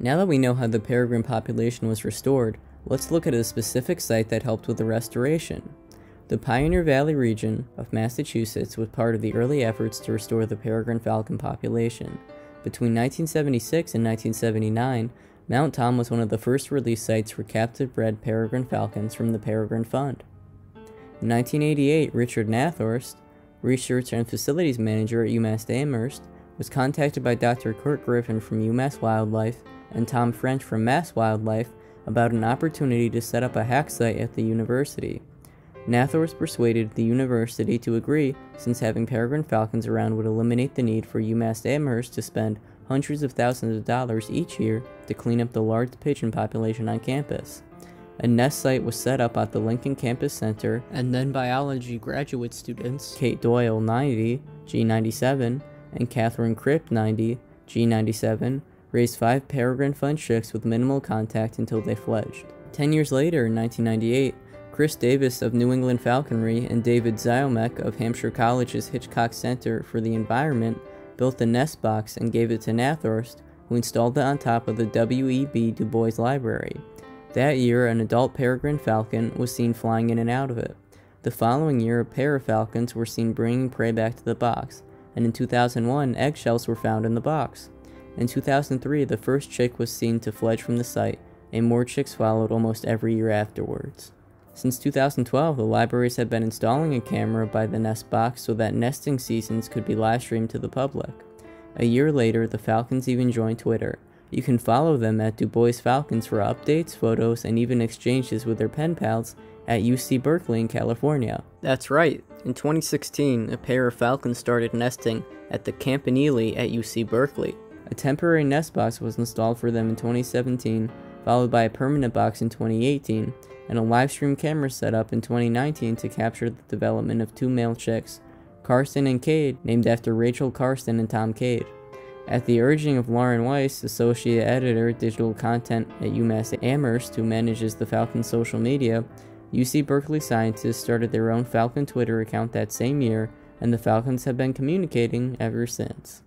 Now that we know how the peregrine population was restored, let's look at a specific site that helped with the restoration. The Pioneer Valley region of Massachusetts was part of the early efforts to restore the peregrine falcon population. Between 1976 and 1979, Mount Tom was one of the first release sites for captive bred peregrine falcons from the Peregrine Fund. In 1988, Richard Nathorst, research and facilities manager at UMass Amherst, was contacted by Dr. Kurt Griffin from UMass Wildlife and Tom French from Mass Wildlife about an opportunity to set up a hack site at the university. Nathorst persuaded the university to agree since having peregrine falcons around would eliminate the need for UMass Amherst to spend hundreds of thousands of dollars each year to clean up the large pigeon population on campus. A nest site was set up at the Lincoln Campus Center, and then biology graduate students Kate Doyle 90, G97, and Catherine Kripp 90, G97 raised five peregrine fund chicks with minimal contact until they fledged. Ten years later, in 1998, Chris Davis of New England Falconry and David Ziomek of Hampshire College's Hitchcock Center for the Environment built the nest box and gave it to Nathorst, who installed it on top of the W.E.B. Du Bois Library. That year, an adult peregrine falcon was seen flying in and out of it. The following year, a pair of falcons were seen bringing prey back to the box, and in 2001, eggshells were found in the box. In 2003, the first chick was seen to fledge from the site, and more chicks followed almost every year afterwards. Since 2012, the libraries have been installing a camera by the nest box so that nesting seasons could be live streamed to the public. A year later, the Falcons even joined Twitter. You can follow them at Du Bois Falcons for updates, photos, and even exchanges with their pen pals at UC Berkeley in California. That's right, in 2016, a pair of falcons started nesting at the Campanile at UC Berkeley. A temporary nest box was installed for them in 2017, followed by a permanent box in 2018, and a live stream camera set up in 2019 to capture the development of two male chicks, Carson and Cade, named after Rachel Carson and Tom Cade. At the urging of Lauren Weiss, Associate Editor, Digital Content at UMass Amherst, who manages the Falcon social media, UC Berkeley scientists started their own Falcon Twitter account that same year, and the Falcons have been communicating ever since.